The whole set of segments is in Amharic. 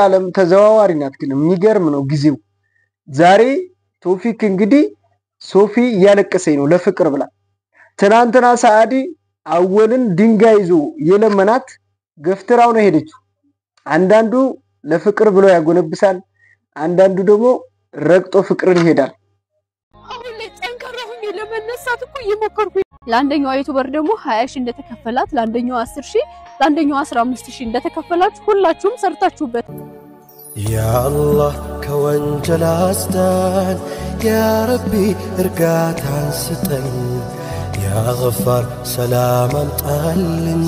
ዓለም ተዘዋዋሪ ናት። ግን የሚገርም ነው ጊዜው። ዛሬ ቶፊክ እንግዲህ ሶፊ እያለቀሰኝ ነው ለፍቅር ብላ። ትናንትና ሰዓዲ አወልን ድንጋይ ይዞ የለመናት ገፍትራው ነው ሄደችው። አንዳንዱ ለፍቅር ብሎ ያጎነብሳል፣ አንዳንዱ ደግሞ ረግጦ ፍቅርን ይሄዳል። አሁን ላይ ጠንካራ ሆኜ ለመነሳት እኮ እየሞከርኩ ለአንደኛዋ YouTuber ደግሞ 20 ሺህ እንደተከፈላት ለአንደኛዋ 10 ሺህ ለአንደኛዋ 15 ሺህ እንደተከፈላችሁ ሁላችሁም ሰርታችሁበት ያአላህ ከወንጀል አስዳን፣ ያረቢ እርጋታን ስጠን፣ ያገፋር ሰላም አምጣልን፣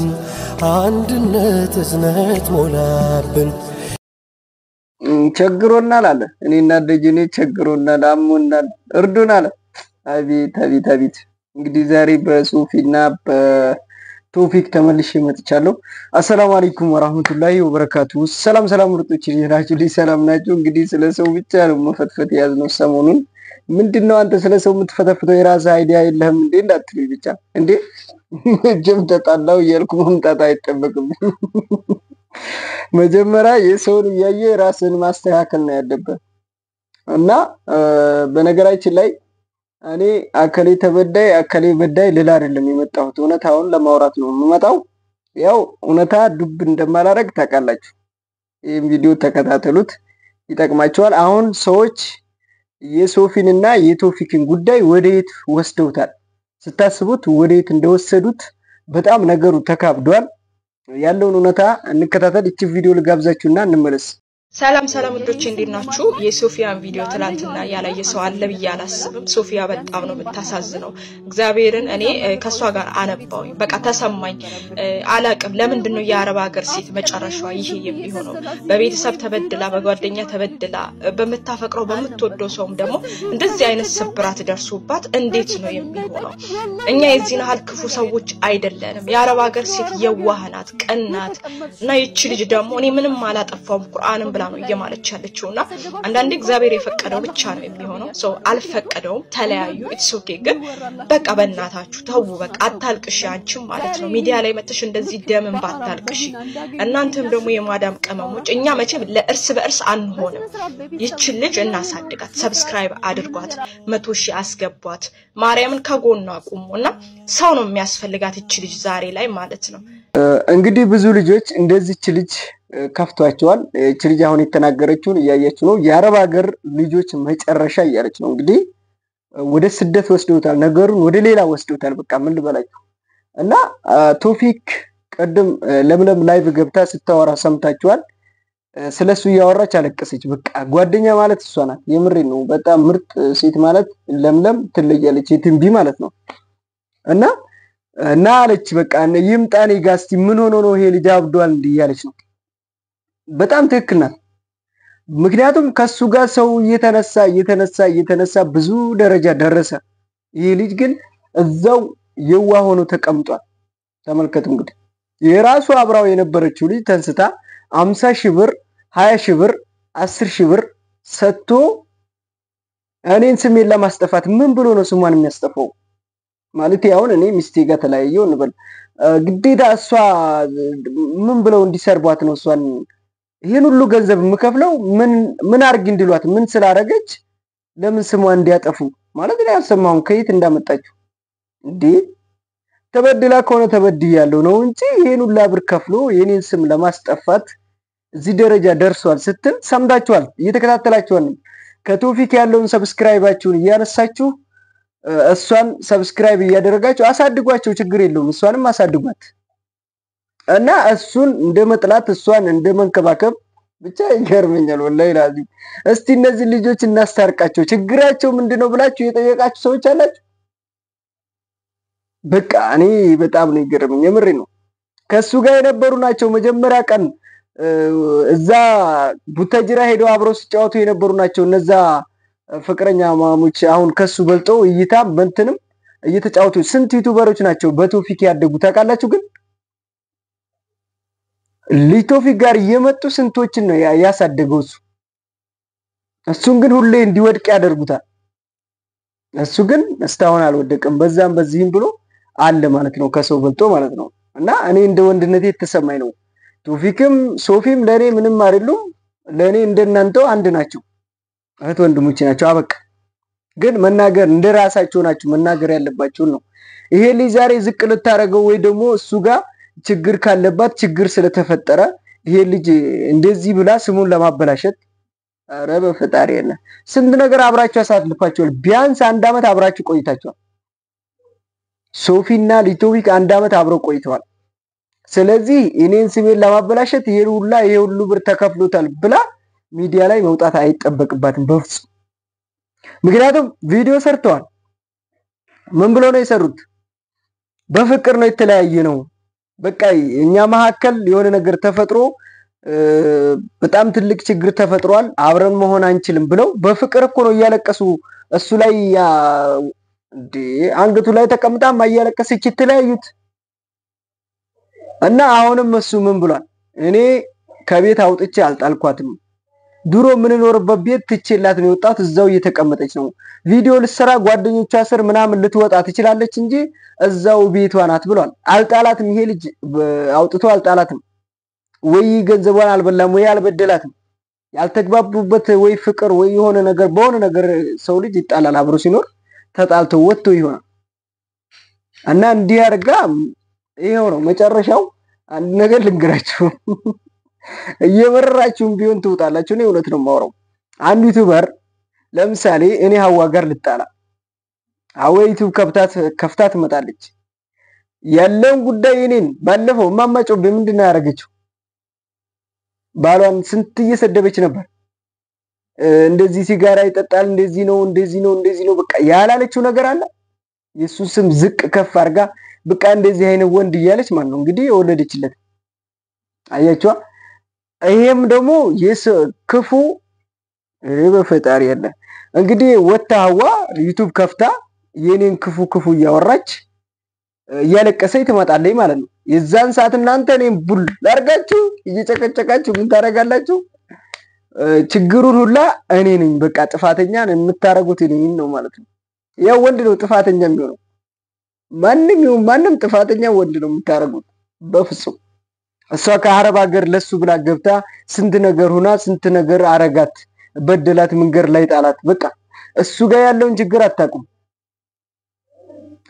አንድነት እዝነት ሞላብን። ቸግሮናል አለ። እኔና ደጀኔ ቸግሮናል፣ አሞናል፣ እርዱን አለ። አቤት አቤት አቤት። እንግዲህ ዛሬ በሶፊና በቶፊክ ተመልሼ መጥቻለሁ። السلام عليكم ورحمة الله وبركاته። ሰላም ሰላም፣ ምርጦች ናችሁ? ልጅ ሰላም ናችሁ? እንግዲህ ስለ ሰው ብቻ ነው መፈትፈት የያዝነው ሰሞኑን። ምንድን ነው አንተ ስለ ሰው የምትፈተፍተው? የራስህ idea የለህም እንዴ? እንዳትሉኝ ብቻ እንዴ ጀም ተጣላው እያልኩ መምጣት አይጠበቅም። መጀመሪያ የሰውን እያየ ራስን ማስተካከል ነው ያለበት እና በነገራችን ላይ እኔ አከሌ ተበዳይ አከሌ በዳይ ልል አይደለም የመጣሁት፣ እውነታውን ለማውራት ነው የምመጣው። ያው እውነታ ዱብ እንደማላረግ ታውቃላችሁ። ይህም ቪዲዮ ተከታተሉት፣ ይጠቅማቸዋል። አሁን ሰዎች የሶፊን እና የቶፊክን ጉዳይ ወደየት ወስደውታል? ስታስቡት ወደየት እንደወሰዱት በጣም ነገሩ ተካብዷል። ያለውን እውነታ እንከታተል። ይቺ ቪዲዮ ልጋብዛችሁና እንመለስ። ሰላም ሰላም ውዶቼ እንዴት ናችሁ? የሶፊያን ቪዲዮ ትላንትና ያላየ ሰው አለ ብዬ አላስብም። ሶፊያ በጣም ነው የምታሳዝነው። እግዚአብሔርን እኔ ከእሷ ጋር አነባውኝ በቃ ተሰማኝ። አላቅም ለምንድን ነው የአረብ ሀገር ሴት መጨረሻዋ ይሄ የሚሆነው? በቤተሰብ ተበድላ፣ በጓደኛ ተበድላ፣ በምታፈቅረው በምትወደው ሰውም ደግሞ እንደዚህ አይነት ስብራት ደርሶባት እንዴት ነው የሚሆነው? እኛ የዚህን ያህል ክፉ ሰዎች አይደለንም። የአረብ ሀገር ሴት የዋህ ናት፣ ቅን ናት እና ይቺ ልጅ ደግሞ እኔ ምንም አላጠፋውም ቁርአንም ብላ ነው እየማለች ያለችው እና አንዳንዴ እግዚአብሔር የፈቀደው ብቻ ነው የሚሆነው። ሰው አልፈቀደውም፣ ተለያዩ። It's okay። ግን በቃ በእናታችሁ ተዉ፣ በቃ አታልቅሽ። አንቺም ማለት ነው ሚዲያ ላይ መጥተሽ እንደዚህ ደምን ባታልቅሽ። እናንተም ደግሞ የማዳም ቅመሞች፣ እኛ መቼም ለእርስ በእርስ አንሆንም። ይችን ልጅ እናሳድጋት፣ subscribe አድርጓት፣ መቶ ሺህ አስገቧት፣ ማርያምን ከጎኗ አቁሙ እና ሰው ነው የሚያስፈልጋት ይች ልጅ ዛሬ ላይ ማለት ነው። እንግዲህ ብዙ ልጆች እንደዚች ልጅ ከፍቷቸዋል። ይች ልጅ አሁን የተናገረችውን እያየችው ነው። የአረብ ሀገር ልጆች መጨረሻ እያለች ነው። እንግዲህ ወደ ስደት ወስደውታል፣ ነገሩን ወደ ሌላ ወስደውታል። በቃ ምን ልበላችሁ እና ቶፊክ ቅድም ለምለም live ገብታ ስታወራ ሰምታችኋል። ስለሱ እያወራች አለቀሰች። በቃ ጓደኛ ማለት እሷ ናት። የምሬ ነው። በጣም ምርጥ ሴት ማለት ለምለም ትለያለች። የትንቢ ማለት ነው እና እና አለች በቃ ይምጣ እኔ ጋ እስኪ ምን ሆኖ ነው ይሄ ልጅ አብዷል እንዲህ እያለች ነው። በጣም ትክክል ናት። ምክንያቱም ከሱ ጋር ሰው እየተነሳ እየተነሳ እየተነሳ ብዙ ደረጃ ደረሰ። ይህ ልጅ ግን እዛው የዋ ሆኖ ተቀምጧል። ተመልከቱ እንግዲህ የራሱ አብራው የነበረችው ልጅ ተንስታ አምሳ ሺህ ብር ሀያ ሺህ ብር አስር ሺህ ብር ሰጥቶ እኔን ስሜን ለማስጠፋት ምን ብሎ ነው ስሟን የሚያስጠፋው? ማለት አሁን እኔ ሚስቴ ጋር ተለያየው እንበል ግዴታ እሷ ምን ብለው እንዲሰርቧት ነው እሷን ይህን ሁሉ ገንዘብ የምከፍለው ምን አርግ እንዲሏት ምን ስላረገች ለምን ስሟ እንዲያጠፉ ማለት ነው። ያልሰማሁም ከየት እንዳመጣችሁ እንዴ? ተበድላ ከሆነ ተበድያለሁ ነው እንጂ ይህን ሁላ ብር ከፍሎ የኔን ስም ለማስጠፋት እዚህ ደረጃ ደርሷል ስትል ሰምታችኋል። እየተከታተላችኋል። ከቶፊክ ያለውን subscribe ኣችሁን እያነሳችሁ እሷን subscribe እያደረጋችሁ አሳድጓቸው፣ ችግር የለውም። እሷንም አሳድጓት እና እሱን እንደ መጥላት እሷን እንደ መንከባከብ ብቻ ይገርመኛል። ወላሂ ላዚ እስቲ እነዚህ ልጆች እናስታርቃቸው። ችግራቸው ምንድን ነው ብላችሁ የጠየቃችሁ ሰዎች አላችሁ? በቃ እኔ በጣም ነው ይገርመኝ። የምሬ ነው። ከእሱ ጋር የነበሩ ናቸው መጀመሪያ ቀን እዛ ቡተጅራ ሄደው አብረው ሲጫወቱ የነበሩ ናቸው እነዛ ፍቅረኛ ማሞች አሁን ከሱ በልጠው እይታም በንትንም እየተጫወቱ ስንት ዩቱበሮች ናቸው በቶፊክ ያደጉ ታውቃላችሁ። ግን ቶፊክ ጋር እየመጡ ስንቶችን ነው ያሳደገው እሱ። እሱን ግን ሁሌ እንዲወድቅ ያደርጉታል። እሱ ግን እስካሁን አልወደቅም። በዛም በዚህም ብሎ አለ ማለት ነው ከሰው በልጦ ማለት ነው። እና እኔ እንደ ወንድነቴ የተሰማኝ ነው። ቶፊክም ሶፊም ለእኔ ምንም አይደሉም። ለእኔ እንደናንተው አንድ ናቸው፣ እህት ወንድሞች ናቸው። አበቃ። ግን መናገር እንደ ራሳቸው ናቸው መናገር ያለባቸውን ነው። ይሄ ልጅ ዛሬ ዝቅ ልታደርገው ወይ ደግሞ እሱ ጋር ችግር ካለባት ችግር ስለተፈጠረ ይሄ ልጅ እንደዚህ ብላ ስሙን ለማበላሸት ኧረ በፈጣሪ የለ ስንት ነገር አብራችሁ አሳልፋችኋል። ቢያንስ አንድ ዓመት አብራችሁ ቆይታችኋል። ሶፊና ሊቶፊክ አንድ ዓመት አብረው ቆይተዋል። ስለዚህ እኔን ስሜን ለማበላሸት ይሄ ሁላ ይሄ ሁሉ ብር ተከፍሎታል ብላ ሚዲያ ላይ መውጣት አይጠበቅባትም በፍጹም። ምክንያቱም ቪዲዮ ሰርተዋል። ምን ብሎ ነው የሰሩት? በፍቅር ነው የተለያየ ነው። በቃ እኛ መካከል የሆነ ነገር ተፈጥሮ በጣም ትልቅ ችግር ተፈጥሯል፣ አብረን መሆን አንችልም ብለው በፍቅር እኮ ነው እያለቀሱ እሱ ላይ አንገቱ ላይ ተቀምጣም እያለቀሰች የተለያዩት እና አሁንም እሱ ምን ብሏል? እኔ ከቤት አውጥቼ አልጣልኳትም። ድሮ የምንኖርበት ቤት ትቼላት ነው የወጣት። እዛው እየተቀመጠች ነው። ቪዲዮ ልትሰራ ጓደኞቿ ስር ምናምን ልትወጣ ትችላለች እንጂ እዛው ቤቷ ናት ብሏል። አልጣላትም። ይሄ ልጅ አውጥቶ አልጣላትም። ወይ ገንዘቧን አልበላም ወይ አልበደላትም። ያልተግባቡበት ወይ ፍቅር ወይ የሆነ ነገር በሆነ ነገር ሰው ልጅ ይጣላል። አብሮ ሲኖር ተጣልቶ ወጥቶ ይሆናል እና እንዲህ አድርጋ ይሄው ነው መጨረሻው። አንድ ነገር ልንገራችሁ፣ እየመረራችሁም ቢሆን ትውጣላችሁ። እኔ እውነት ነው የማወራው። አንድ YouTuber ለምሳሌ እኔ ሀዋ ጋር ልጣላ፣ ሀዋ YouTube ከፍታ ትመጣለች። ያለውን ጉዳይ እኔን ባለፈው እማማ ጮቤ ምንድን ነው ያደረገችው? ባሏን ስንት እየሰደበች ነበር። እንደዚህ ሲጋራ ይጠጣል፣ እንደዚህ ነው፣ እንደዚህ ነው፣ እንደዚህ ነው። በቃ ያላለችው ነገር አለ። የእሱን ስም ዝቅ ከፍ አድርጋ በቃ እንደዚህ አይነት ወንድ እያለች ማለት ነው እንግዲህ የወለደችለት አያችዋ። ይሄም ደግሞ ክፉ በፈጣሪ ያለ እንግዲህ ወታ ሀዋ YouTube ከፍታ የኔን ክፉ ክፉ እያወራች እያለቀሰች ትመጣለች ማለት ነው። የዛን ሰዓት እናንተ እኔም ቡል ላርጋችሁ እየጨቀጨቃችሁ ምን ታደርጋላችሁ? ችግሩን ሁላ እኔ ነኝ በቃ ጥፋተኛ የምታደርጉት እኔ ነው ማለት ነው። ያው ወንድ ነው ጥፋተኛ የሚሆነው ማንም ይሁን ማንም ጥፋተኛ ወንድ ነው የምታደርጉት በፍጹም። እሷ ከአረብ ሀገር ለሱ ብላ ገብታ ስንት ነገር ሁና ስንት ነገር አረጋት፣ በደላት፣ መንገድ ላይ ጣላት። በቃ እሱ ጋር ያለውን ችግር አታውቁም።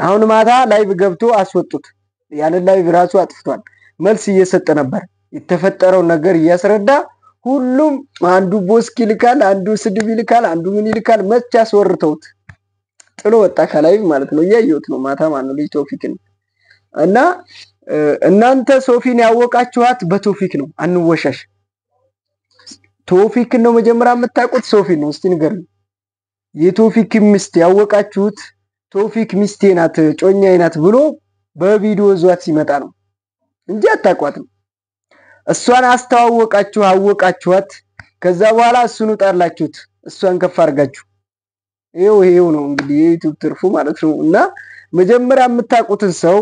አሁን ማታ live ገብቶ አስወጡት። ያንን live ራሱ አጥፍቷል። መልስ እየሰጠ ነበር የተፈጠረውን ነገር እያስረዳ ሁሉም አንዱ box ይልካል፣ አንዱ ስድብ ይልካል፣ አንዱ ምን ይልካል። መች አስወርተውት ጥሎ ወጣ ከላይ ማለት ነው። እያየሁት ነው ማታ ማለት ልጅ ቶፊክን እና እናንተ ሶፊን ያወቃችኋት በቶፊክ ነው። አንወሻሽ። ቶፊክን ነው መጀመሪያ የምታውቁት ሶፊን ነው። እስቲ ንገሩኝ። የቶፊክ ሚስት ያወቃችሁት ቶፊክ ሚስቴ ናት ጮኛዬ ናት ብሎ በቪዲዮ ይዟት ሲመጣ ነው እንጂ አታውቋትም። እሷን አስተዋወቃችሁ፣ አወቃችኋት። ከዛ በኋላ እሱን ጣላችሁት፣ እሷን ከፍ አድርጋችሁ ይሄው ይሄው ነው እንግዲህ የ YouTube ትርፉ ማለት ነው። እና መጀመሪያ የምታውቁትን ሰው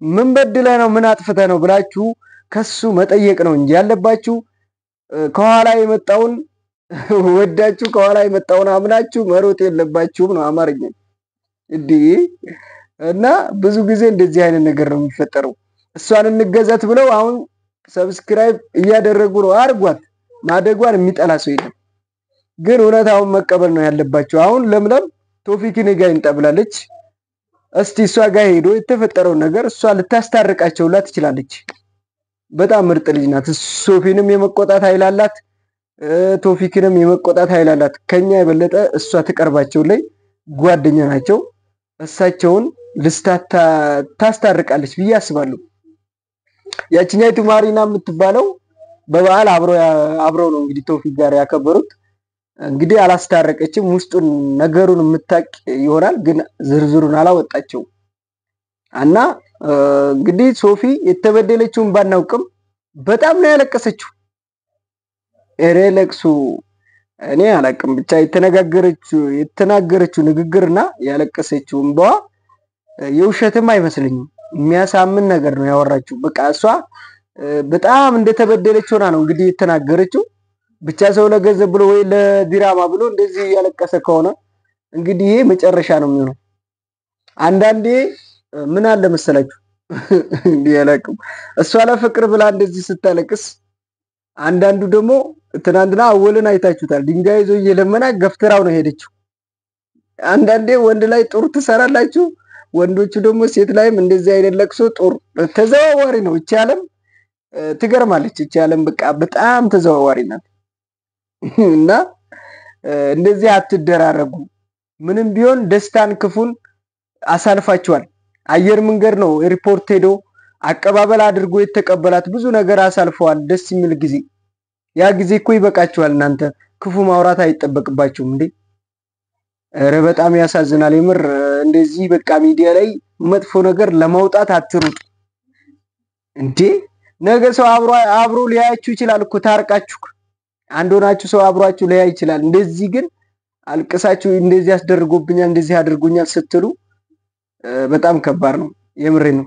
ምን በድለህ ነው ምን አጥፍተህ ነው ብላችሁ ከሱ መጠየቅ ነው እንጂ ያለባችሁ ከኋላ የመጣውን ወዳችሁ ከኋላ የመጣውን አምናችሁ መሮጥ የለባችሁም ነው አማርኛ እንዲህ እና ብዙ ጊዜ እንደዚህ አይነት ነገር ነው የሚፈጠረው። እሷን እንገዛት ብለው አሁን subscribe እያደረጉ ነው። አርጓት ማደጓን የሚጠላ ሰው የለም። ግን እውነታውን መቀበል ነው ያለባቸው። አሁን ለምለም ቶፊክ እኔ ጋር ይምጣ ብላለች። እስቲ እሷ ጋር ሄዶ የተፈጠረውን ነገር እሷ ልታስታርቃቸው ላ ትችላለች። በጣም ምርጥ ልጅ ናት። ሶፊንም የመቆጣት ኃይል አላት፣ ቶፊክንም የመቆጣት ኃይል አላት። ከኛ የበለጠ እሷ ትቀርባቸው ላይ ጓደኛ ናቸው። እሳቸውን ልስታታ ታስታርቃለች ብዬ አስባለሁ። ያችኛይቱ ማሪና የምትባለው በበዓል አብረው ነው እንግዲህ ቶፊክ ጋር ያከበሩት። እንግዲህ አላስታረቀችም። ውስጡን ነገሩን የምታቅ ይሆናል፣ ግን ዝርዝሩን አላወጣቸው እና እንግዲህ ሶፊ የተበደለችውን ባናውቅም በጣም ነው ያለቀሰችው። ኧረ ለቅሱ እኔ አላቅም ብቻ የተነጋገረችው የተናገረችው ንግግርና ያለቀሰችው እንባዋ የውሸትም አይመስለኝም። የሚያሳምን ነገር ነው ያወራችው። በቃ እሷ በጣም እንደተበደለች ሆና ነው እንግዲህ የተናገረችው። ብቻ ሰው ለገንዘብ ብሎ ወይ ለዲራማ ብሎ እንደዚህ እያለቀሰ ከሆነ እንግዲህ ይሄ መጨረሻ ነው የሚሆነው። አንዳንዴ ምን አለ መሰላችሁ እንዲህ ያላቅም እሷ ለፍቅር ብላ እንደዚህ ስታለቅስ፣ አንዳንዱ ደግሞ ትናንትና አወልን አይታችሁታል። ድንጋይ ይዞ እየለመና ገፍትራው ነው ሄደችው። አንዳንዴ ወንድ ላይ ጡር ትሰራላችሁ፣ ወንዶቹ ደግሞ ሴት ላይም እንደዚህ አይነት ለቅሶ ጡር ተዘዋዋሪ ነው። ዓለም ትገርማለች። ዓለም በቃ በጣም ተዘዋዋሪ ናት እና እንደዚህ አትደራረጉ። ምንም ቢሆን ደስታን ክፉን አሳልፋችኋል። አየር መንገድ ነው ሪፖርት ሄዶ አቀባበል አድርጎ የተቀበላት ብዙ ነገር አሳልፈዋል። ደስ የሚል ጊዜ ያ ጊዜ እኮ ይበቃችኋል። እናንተ ክፉ ማውራት አይጠበቅባችሁም እንዴ? ኧረ በጣም ያሳዝናል። የምር እንደዚህ በቃ ሚዲያ ላይ መጥፎ ነገር ለማውጣት አትሩጡ እንዴ። ነገ ሰው አብሮ አብሮ ሊያያችሁ ይችላል እኮ ታርቃችሁ አንድ ሆናችሁ ሰው አብሯችሁ ሊያይ ይችላል። እንደዚህ ግን አልቅሳችሁ እንደዚህ አስደርጎብኛል እንደዚህ አድርጎኛል ስትሉ በጣም ከባድ ነው። የምሬ ነው።